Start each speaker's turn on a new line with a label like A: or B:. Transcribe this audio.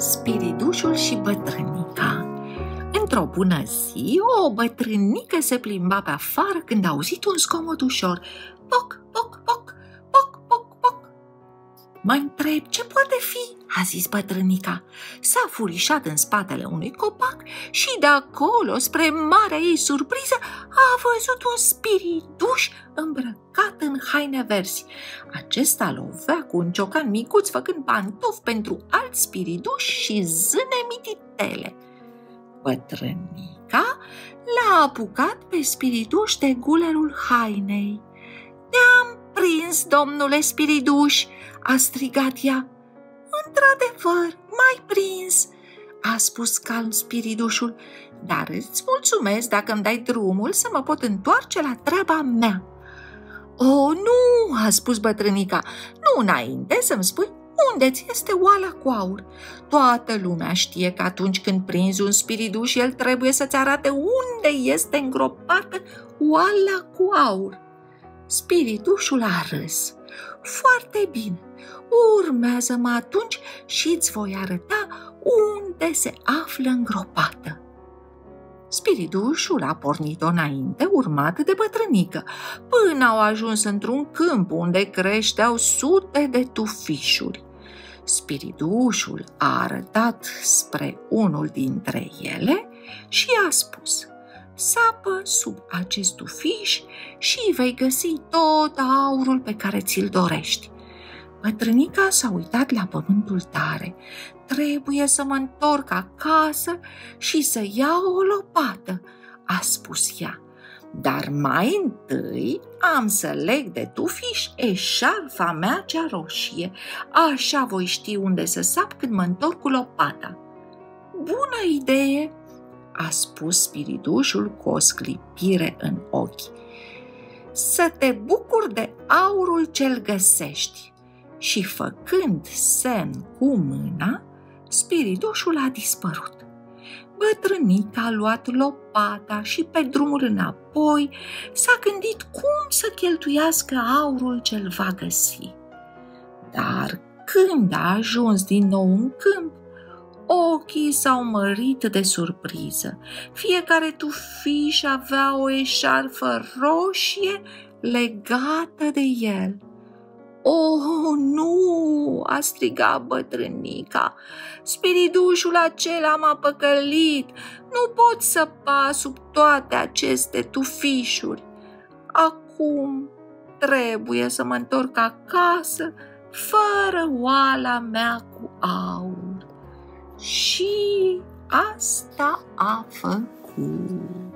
A: Spiridușul și bătrânica Într-o bună zi, o bătrânică se plimba pe afară când a auzit un zgomot ușor. Poc, poc, Mă întreb ce poate fi, a zis bătrânica. S-a furișat în spatele unui copac și de acolo, spre marea ei surpriză, a văzut un spiriduș îmbrăcat în haine verzi. Acesta lovea cu un ciocan micuț, făcând pantofi pentru alți spiriduși și zâne mititele. Bătrânica l-a apucat pe spiriduș de gulerul hainei. Te-am prins, domnule spiriduș!" a strigat ea. Într-adevăr, mai prins!" a spus calm spiridușul, dar îți mulțumesc dacă îmi dai drumul să mă pot întoarce la treaba mea. O, nu, a spus bătrânica, nu înainte să-mi spui unde ți este oala cu aur? Toată lumea știe că atunci când prinzi un spiriduș, el trebuie să-ți arate unde este îngropată oala cu aur. Spiridușul a râs. Foarte bine, urmează-mă atunci și îți voi arăta unde se află îngropată. Spiridușul a pornit-o înainte, urmat de bătrânică, până au ajuns într-un câmp unde creșteau sute de tufișuri. Spiridușul a arătat spre unul dintre ele și a spus Sapă sub acest tufiș și vei găsi tot aurul pe care ți-l dorești. Bătrânica s-a uitat la pământul tare. Trebuie să mă întorc acasă și să iau o lopată, a spus ea. Dar mai întâi am să leg de tufiș eșarfa mea cea roșie. Așa voi ști unde să sap când mă întorc cu lopata. Bună idee, a spus spiridușul cu o sclipire în ochi. Să te bucuri de aurul ce-l găsești. Și făcând semn cu mâna, spiridușul a dispărut. Bătrânica a luat lopata și pe drumul înapoi s-a gândit cum să cheltuiască aurul ce-l va găsi. Dar când a ajuns din nou în câmp, ochii s-au mărit de surpriză. Fiecare tufiș avea o eșarfă roșie legată de el. Oh, nu!" a strigat bătrânica. Spiridușul acela m-a păcălit. Nu pot să pas sub toate aceste tufișuri. Acum trebuie să mă întorc acasă fără oala mea cu aur. Și asta a făcut.